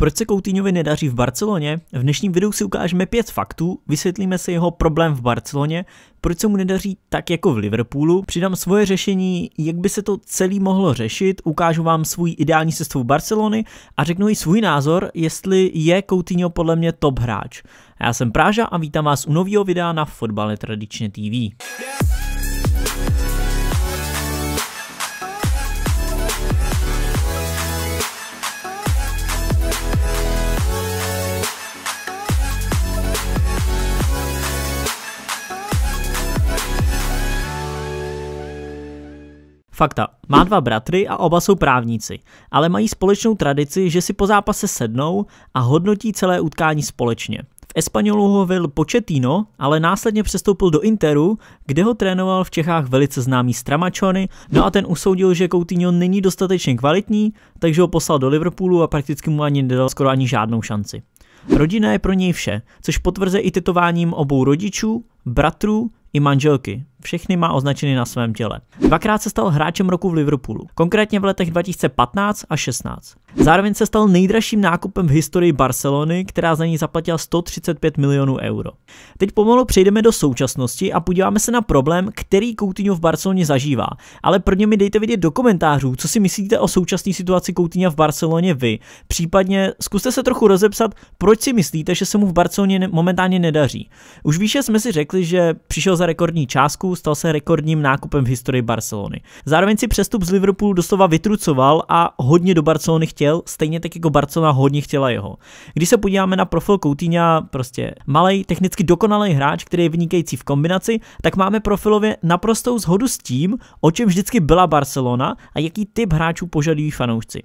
Proč se Coutinhovi nedaří v Barceloně? V dnešním videu si ukážeme pět faktů, vysvětlíme si jeho problém v Barceloně, proč se mu nedaří tak jako v Liverpoolu, přidám svoje řešení, jak by se to celý mohlo řešit, ukážu vám svůj ideální sestavu Barcelony a řeknu i svůj názor, jestli je Coutinho podle mě top hráč. Já jsem Práža a vítám vás u nového videa na Fotbale Tradičně TV. Fakta. Má dva bratry a oba jsou právníci, ale mají společnou tradici, že si po zápase sednou a hodnotí celé utkání společně. V Espanolu ho vedl Početino, ale následně přestoupil do Interu, kde ho trénoval v Čechách velice známý Stramačony, no a ten usoudil, že Coutinho není dostatečně kvalitní, takže ho poslal do Liverpoolu a prakticky mu ani nedal skoro ani žádnou šanci. Rodina je pro něj vše, což potvrzuje i tetováním obou rodičů, bratrů i manželky. Všechny má označeny na svém těle. Dvakrát se stal hráčem roku v Liverpoolu, konkrétně v letech 2015 a 16. Zároveň se stal nejdražším nákupem v historii Barcelony, která za ní zaplatila 135 milionů euro. Teď pomalu přejdeme do současnosti a podíváme se na problém, který Coutinho v Barceloně zažívá. Ale prvně mi dejte vidět do komentářů, co si myslíte o současné situaci Coutinho v Barceloně vy. Případně zkuste se trochu rozepsat, proč si myslíte, že se mu v Barceloně momentálně nedaří. Už výše jsme si řekli, že přišel za rekordní částku, stal se rekordním nákupem v historii Barcelony. Zároveň si přestup z Liverpoolu doslova vytrucoval a hodně do Barcelony chtěl, stejně tak jako Barcelona hodně chtěla jeho. Když se podíváme na profil Coutinho, prostě malý, technicky dokonalý hráč, který je vynikající v kombinaci, tak máme profilově naprostou zhodu s tím, o čem vždycky byla Barcelona a jaký typ hráčů požadují fanoušci.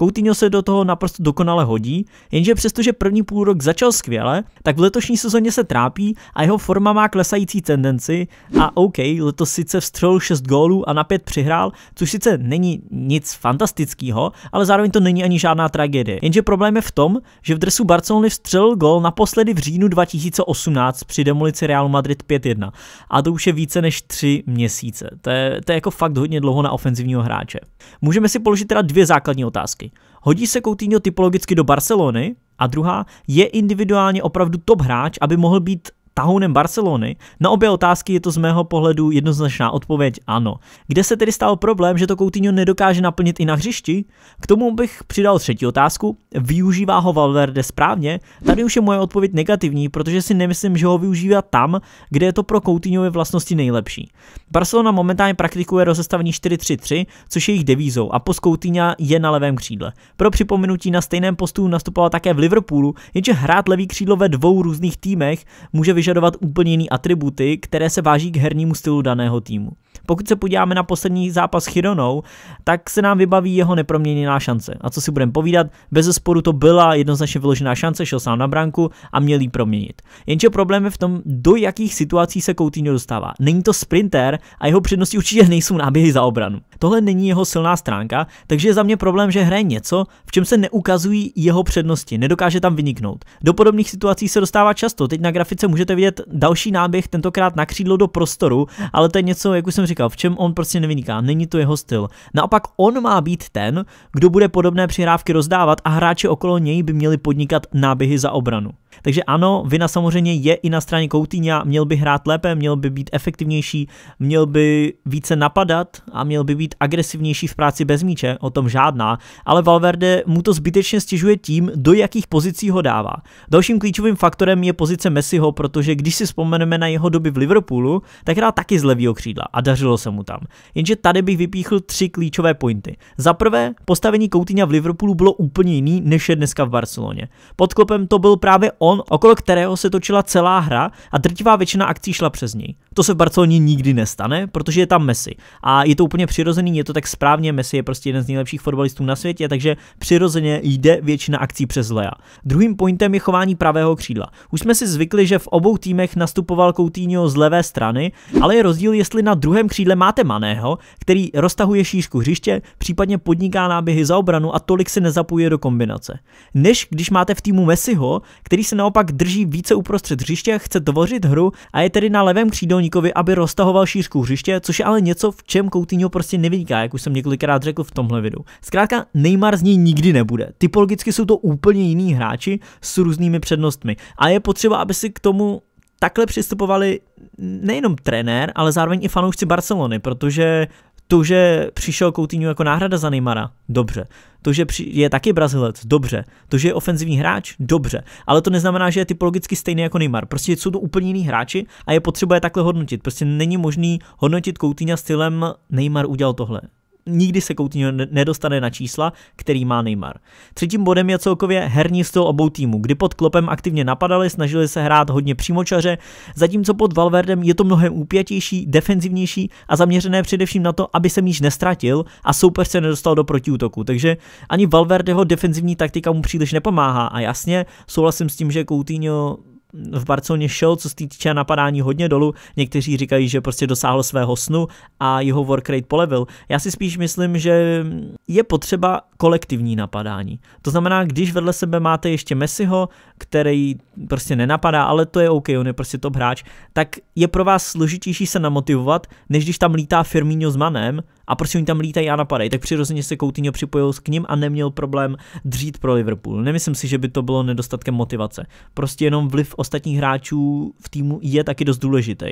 Coutinho se do toho naprosto dokonale hodí, jenže přestože první půl rok začal skvěle, tak v letošní sezóně se trápí a jeho forma má klesající tendenci a OK, letos sice vstřelil 6 gólů a na 5 přihrál, což sice není nic fantastického, ale zároveň to není ani žádná tragédie. Jenže problém je v tom, že v dresu Barcelony vstřelil gól naposledy v říjnu 2018 při demolici Real Madrid 5-1 a to už je více než 3 měsíce. To je, to je jako fakt hodně dlouho na ofenzivního hráče. Můžeme si položit teda dvě základní otázky. Hodí se Coutinho typologicky do Barcelony? A druhá, je individuálně opravdu top hráč, aby mohl být tahounem Barcelony? Na obě otázky je to z mého pohledu jednoznačná odpověď ano. Kde se tedy stal problém, že to Coutinho nedokáže naplnit i na hřišti? K tomu bych přidal třetí otázku. Využívá ho Valverde správně? Tady už je moje odpověď negativní, protože si nemyslím, že ho využívá tam, kde je to pro Coutinhové vlastnosti nejlepší. Barcelona momentálně praktikuje rozestavení 4-3-3, což je jejich devízou a post Coutinho je na levém křídle. Pro připomenutí na stejném postu nastupoval také v Liverpoolu, jenže hrát levý křídlo ve dvou různých týmech může vyžadovat vyžadovat úplně jiný atributy, které se váží k hernímu stylu daného týmu. Pokud se podíváme na poslední zápas s Chironou, tak se nám vybaví jeho neproměněná šance. A co si budeme povídat, bez zesporu to byla jednoznačně vyložená šance, šel sám na branku a měl ji proměnit. Jenže problém je v tom, do jakých situací se Coutinho dostává. Není to sprinter a jeho přednosti určitě nejsou náběhy za obranu. Tohle není jeho silná stránka, takže je za mě problém, že hraje něco, v čem se neukazují jeho přednosti, nedokáže tam vyniknout. Do podobných situací se dostává často. Teď na grafice můžete vidět další náběh, tentokrát na křídlo do prostoru, ale to je něco, jak už jsem říkal, v čem on prostě nevyniká, není to jeho styl. Naopak on má být ten, kdo bude podobné přihrávky rozdávat a hráči okolo něj by měli podnikat náběhy za obranu. Takže ano, vina samozřejmě je i na straně Coutinho, měl by hrát lépe, měl by být efektivnější, měl by více napadat a měl by být agresivnější v práci bez míče, o tom žádná, ale Valverde mu to zbytečně stěžuje tím, do jakých pozicí ho dává. Dalším klíčovým faktorem je pozice Messiho, protože když si vzpomeneme na jeho doby v Liverpoolu, tak hrál taky z levého křídla a dařilo se mu tam. Jenže tady bych vypíchl tři klíčové pointy. Za prvé, postavení Coutinho v Liverpoolu bylo úplně jiný, než je dneska v Barceloně. Pod klopem to byl právě on, okolo kterého se točila celá hra a drtivá většina akcí šla přes něj. To se v Barceloně nikdy nestane, protože je tam Messi. A je to úplně přirozený, je to tak správně, Messi je prostě jeden z nejlepších fotbalistů na světě, takže přirozeně jde většina akcí přes Lea. Druhým pointem je chování pravého křídla. Už jsme si zvykli, že v obou týmech nastupoval Coutinho z levé strany, ale je rozdíl, jestli na druhém křídle máte Maného, který roztahuje šířku hřiště, případně podniká náběhy za obranu a tolik se nezapojuje do kombinace. Než když máte v týmu Messiho, který se naopak drží více uprostřed hřiště, chce tvořit hru a je tedy na levém křídle útočníkovi, aby roztahoval šířku hřiště, což je ale něco, v čem Coutinho prostě nevyniká, jak už jsem několikrát řekl v tomhle videu. Zkrátka Neymar z něj nikdy nebude. Typologicky jsou to úplně jiní hráči s různými přednostmi a je potřeba, aby si k tomu takhle přistupovali nejenom trenér, ale zároveň i fanoušci Barcelony, protože to, že přišel Coutinho jako náhrada za Neymara, dobře. To, že je taky Brazilec, dobře. To, že je ofenzivní hráč, dobře. Ale to neznamená, že je typologicky stejný jako Neymar. Prostě jsou to úplně jiní hráči a je potřeba je takhle hodnotit. Prostě není možný hodnotit Coutinho stylem Neymar udělal tohle nikdy se Coutinho nedostane na čísla, který má Neymar. Třetím bodem je celkově herní styl obou týmů, kdy pod Klopem aktivně napadali, snažili se hrát hodně přímočaře, zatímco pod Valverdem je to mnohem úpětější, defenzivnější a zaměřené především na to, aby se míč nestratil a soupeř se nedostal do protiútoku. Takže ani Valverdeho defenzivní taktika mu příliš nepomáhá a jasně souhlasím s tím, že Coutinho v Barceloně šel, co se týče napadání hodně dolů. Někteří říkají, že prostě dosáhl svého snu a jeho work rate polevil. Já si spíš myslím, že je potřeba kolektivní napadání. To znamená, když vedle sebe máte ještě Messiho, který prostě nenapadá, ale to je OK, on je prostě top hráč, tak je pro vás složitější se namotivovat, než když tam lítá Firmino s Manem a prostě oni tam lítají a napadají, tak přirozeně se Coutinho připojil k ním a neměl problém dřít pro Liverpool. Nemyslím si, že by to bylo nedostatkem motivace. Prostě jenom vliv ostatních hráčů v týmu je taky dost důležitý.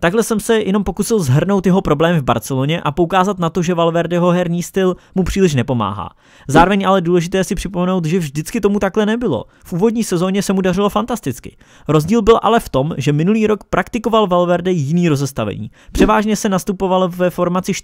Takhle jsem se jenom pokusil zhrnout jeho problém v Barceloně a poukázat na to, že Valverdeho herní styl mu příliš nepomáhá. Zároveň ale důležité si připomenout, že vždycky tomu takhle nebylo. V úvodní sezóně se mu dařilo fantasticky. Rozdíl byl ale v tom, že minulý rok praktikoval Valverde jiný rozestavení. Převážně se nastupoval ve formaci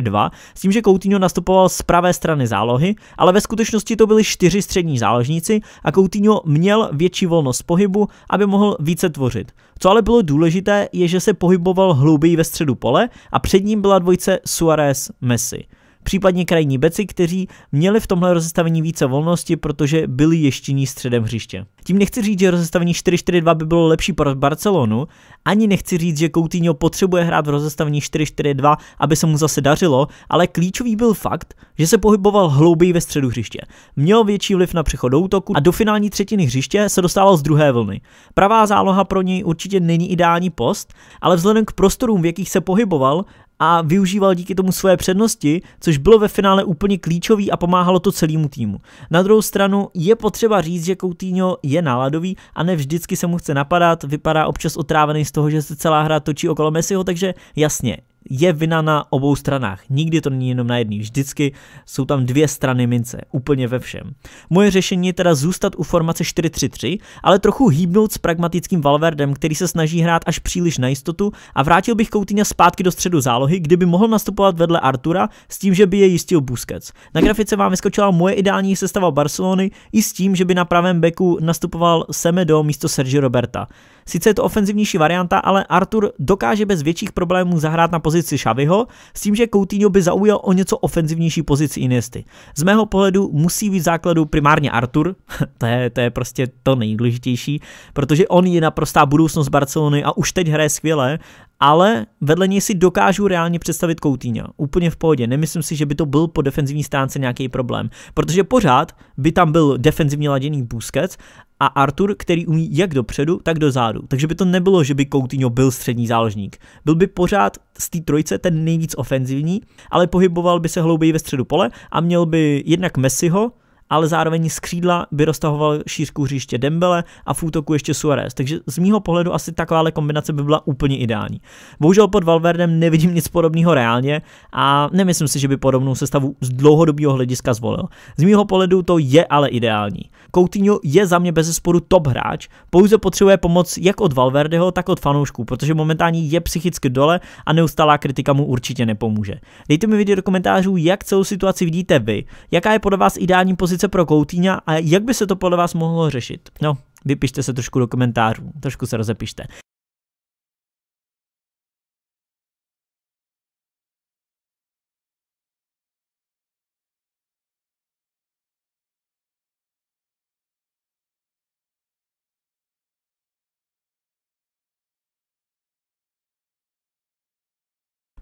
4-4-2 s tím, že Coutinho nastupoval z pravé strany zálohy, ale ve skutečnosti to byli čtyři střední záložníci a Coutinho měl větší volnost pohybu, aby mohl více tvořit. Co ale bylo důležité, je, že se pohyboval hlouběji ve středu pole a před ním byla dvojce Suarez-Messi případně krajní beci, kteří měli v tomhle rozestavení více volnosti, protože byli ještění středem hřiště. Tím nechci říct, že rozestavení 4-4-2 by bylo lepší pro Barcelonu, ani nechci říct, že Coutinho potřebuje hrát v rozestavení 4-4-2, aby se mu zase dařilo, ale klíčový byl fakt, že se pohyboval hlouběji ve středu hřiště. Měl větší vliv na přechod útoku a do finální třetiny hřiště se dostával z druhé vlny. Pravá záloha pro něj určitě není ideální post, ale vzhledem k prostorům, v jakých se pohyboval, a využíval díky tomu své přednosti, což bylo ve finále úplně klíčový a pomáhalo to celému týmu. Na druhou stranu je potřeba říct, že Coutinho je náladový a ne vždycky se mu chce napadat, vypadá občas otrávený z toho, že se celá hra točí okolo Messiho, takže jasně, je vina na obou stranách. Nikdy to není jenom na jedný. Vždycky jsou tam dvě strany mince, úplně ve všem. Moje řešení je teda zůstat u formace 4-3-3, ale trochu hýbnout s pragmatickým Valverdem, který se snaží hrát až příliš na jistotu a vrátil bych Coutinho zpátky do středu zálohy, kdyby mohl nastupovat vedle Artura s tím, že by je jistil Busquets. Na grafice vám vyskočila moje ideální sestava Barcelony i s tím, že by na pravém beku nastupoval Semedo místo Sergio Roberta. Sice je to ofenzivnější varianta, ale Artur dokáže bez větších problémů zahrát na pozici Xaviho, s tím, že Coutinho by zaujal o něco ofenzivnější pozici Iniesty. Z mého pohledu musí být v základu primárně Artur, to je, to je prostě to nejdůležitější, protože on je naprostá budoucnost Barcelony a už teď hraje skvěle ale vedle něj si dokážu reálně představit Coutinho. Úplně v pohodě. Nemyslím si, že by to byl po defenzivní stránce nějaký problém, protože pořád by tam byl defenzivně laděný Busquets a Artur, který umí jak dopředu, tak dozadu. Takže by to nebylo, že by Coutinho byl střední záložník. Byl by pořád z té trojce ten nejvíc ofenzivní, ale pohyboval by se hlouběji ve středu pole a měl by jednak Messiho, ale zároveň z křídla by roztahoval šířku hřiště Dembele a v útoku ještě Suarez. Takže z mýho pohledu asi takováhle kombinace by byla úplně ideální. Bohužel pod Valverdem nevidím nic podobného reálně a nemyslím si, že by podobnou sestavu z dlouhodobého hlediska zvolil. Z mýho pohledu to je ale ideální. Coutinho je za mě bez sporu top hráč, pouze potřebuje pomoc jak od Valverdeho, tak od fanoušků, protože momentálně je psychicky dole a neustálá kritika mu určitě nepomůže. Dejte mi video do komentářů, jak celou situaci vidíte vy, jaká je podle vás ideální pozice pozice pro Coutinha a jak by se to podle vás mohlo řešit? No, vypište se trošku do komentářů, trošku se rozepište.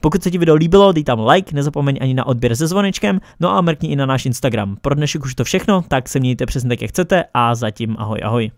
Pokud se ti video líbilo, dej tam like, nezapomeň ani na odběr se zvonečkem, no a mrkni i na náš Instagram. Pro dnešek už to všechno, tak se mějte přesně tak, jak chcete a zatím ahoj ahoj.